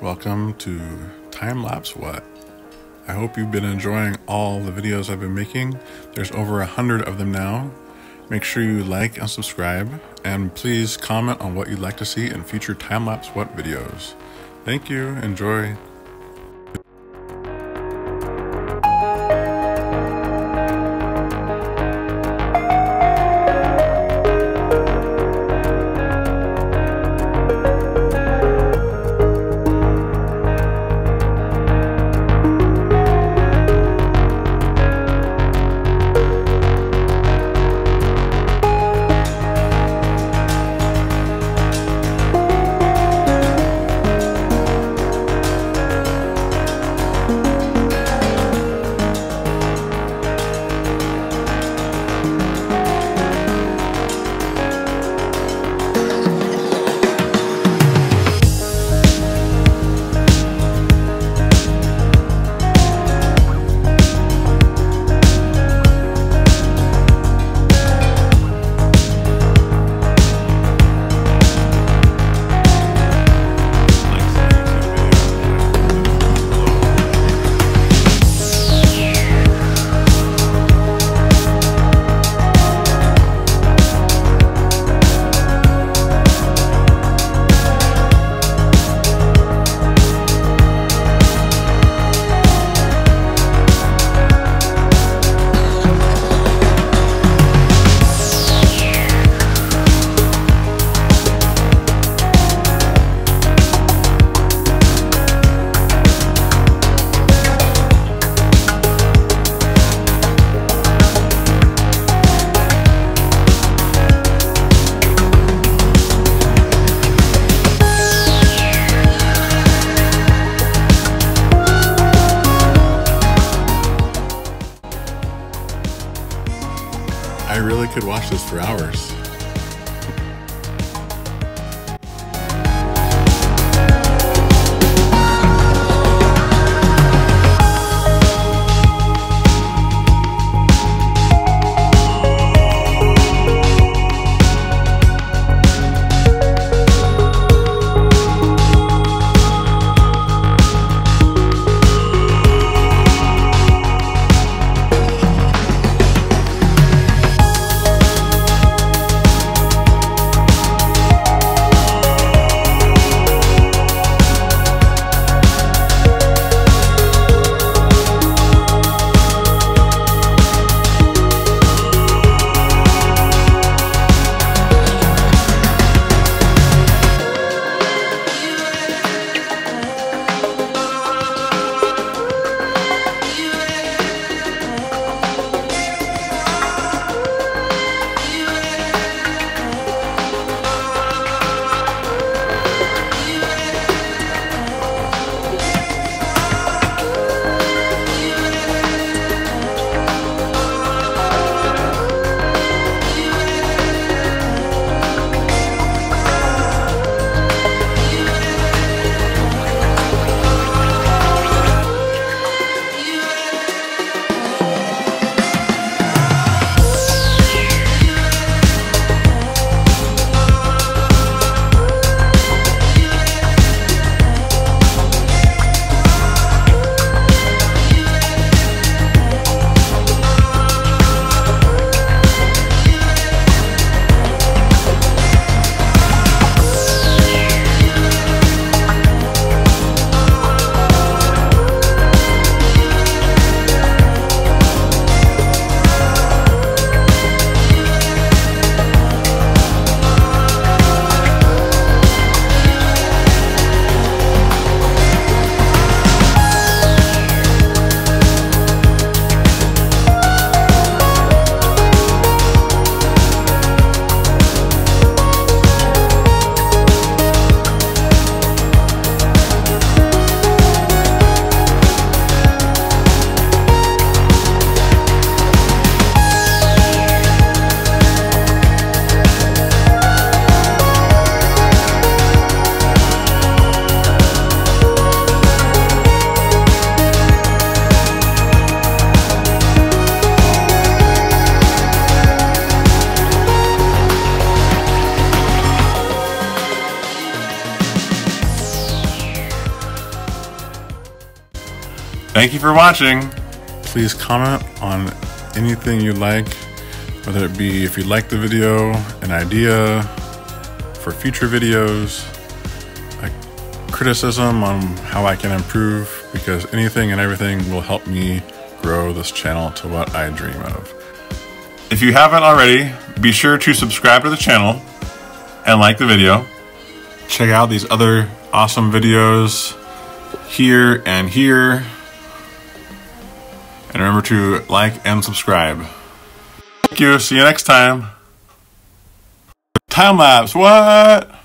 Welcome to Time Lapse What? I hope you've been enjoying all the videos I've been making. There's over a hundred of them now. Make sure you like and subscribe, and please comment on what you'd like to see in future Time Lapse What videos. Thank you. Enjoy. Could watch this for hours. Thank you for watching. Please comment on anything you like, whether it be if you like the video, an idea for future videos, a criticism on how I can improve, because anything and everything will help me grow this channel to what I dream of. If you haven't already, be sure to subscribe to the channel and like the video. Check out these other awesome videos here and here. And remember to like and subscribe. Thank you. See you next time. Time lapse. What?